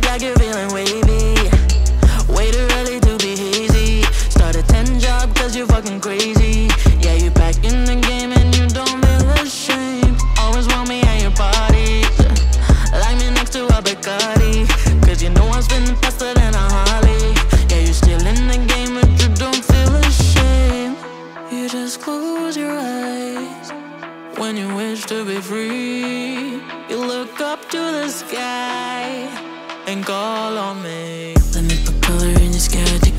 like I get feeling wavy. Way too early to be hazy. Start a 10 job cause you're fucking crazy. Yeah, you back in the game and you don't feel ashamed. Always want me at your parties. Like me next to a Bacardi. Cause you know I'm spinning faster than a Harley. Yeah, you still in the game but you don't feel ashamed. You just close your eyes when you wish to be free. You look up to the sky and call on me. Let me put color in your sky.